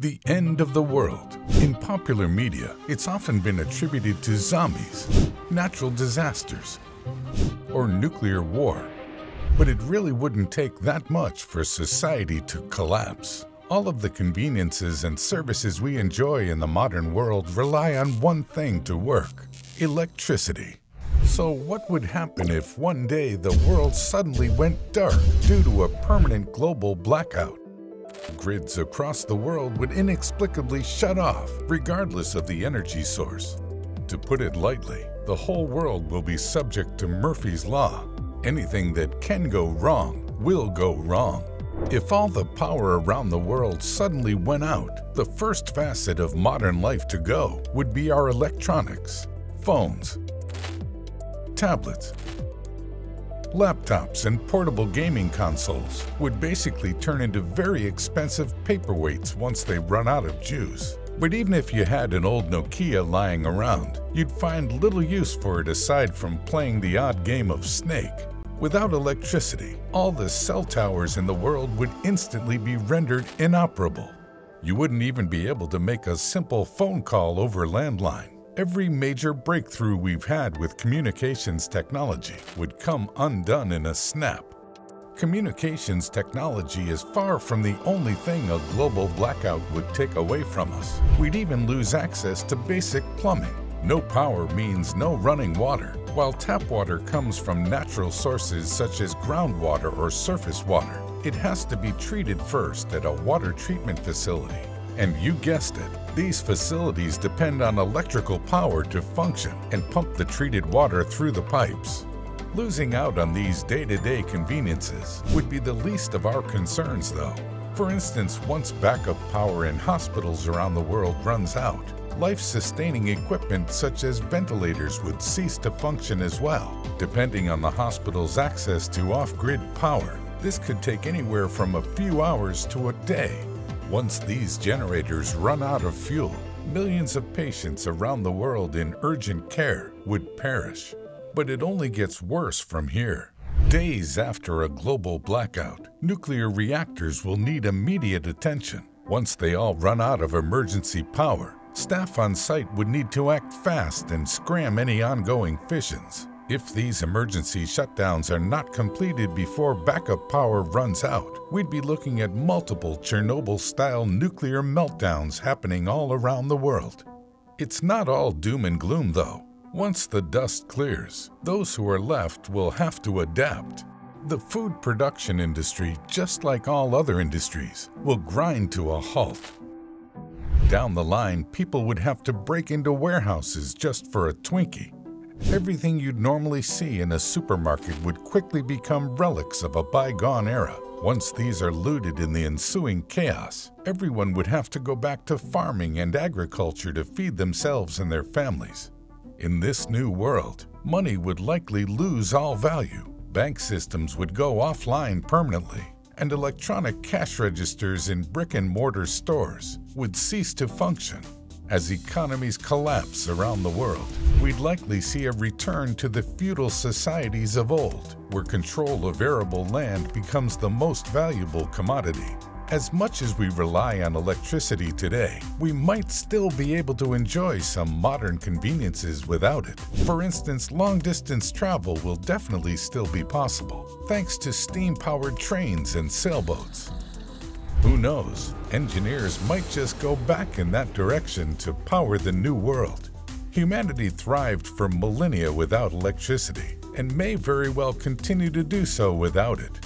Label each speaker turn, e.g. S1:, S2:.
S1: The end of the world. In popular media, it's often been attributed to zombies, natural disasters, or nuclear war. But it really wouldn't take that much for society to collapse. All of the conveniences and services we enjoy in the modern world rely on one thing to work electricity. So, what would happen if one day the world suddenly went dark due to a permanent global blackout? Grids across the world would inexplicably shut off, regardless of the energy source. To put it lightly, the whole world will be subject to Murphy's Law. Anything that can go wrong will go wrong. If all the power around the world suddenly went out, the first facet of modern life to go would be our electronics, phones, tablets, laptops and portable gaming consoles would basically turn into very expensive paperweights once they run out of juice. But even if you had an old Nokia lying around, you'd find little use for it aside from playing the odd game of Snake. Without electricity, all the cell towers in the world would instantly be rendered inoperable. You wouldn't even be able to make a simple phone call over landline. Every major breakthrough we've had with communications technology would come undone in a snap. Communications technology is far from the only thing a global blackout would take away from us. We'd even lose access to basic plumbing. No power means no running water. While tap water comes from natural sources such as groundwater or surface water, it has to be treated first at a water treatment facility. And you guessed it, these facilities depend on electrical power to function and pump the treated water through the pipes. Losing out on these day-to-day conveniences would be the least of our concerns though. For instance, once backup power in hospitals around the world runs out, life-sustaining equipment such as ventilators would cease to function as well. Depending on the hospital's access to off-grid power, this could take anywhere from a few hours to a day once these generators run out of fuel, millions of patients around the world in urgent care would perish. But it only gets worse from here. Days after a global blackout, nuclear reactors will need immediate attention. Once they all run out of emergency power, staff on site would need to act fast and scram any ongoing fissions. If these emergency shutdowns are not completed before backup power runs out, we'd be looking at multiple Chernobyl-style nuclear meltdowns happening all around the world. It's not all doom and gloom, though. Once the dust clears, those who are left will have to adapt. The food production industry, just like all other industries, will grind to a halt. Down the line, people would have to break into warehouses just for a Twinkie Everything you'd normally see in a supermarket would quickly become relics of a bygone era. Once these are looted in the ensuing chaos, everyone would have to go back to farming and agriculture to feed themselves and their families. In this new world, money would likely lose all value. Bank systems would go offline permanently, and electronic cash registers in brick-and-mortar stores would cease to function. As economies collapse around the world, we'd likely see a return to the feudal societies of old, where control of arable land becomes the most valuable commodity. As much as we rely on electricity today, we might still be able to enjoy some modern conveniences without it. For instance, long-distance travel will definitely still be possible, thanks to steam-powered trains and sailboats. Who knows, engineers might just go back in that direction to power the new world. Humanity thrived for millennia without electricity and may very well continue to do so without it.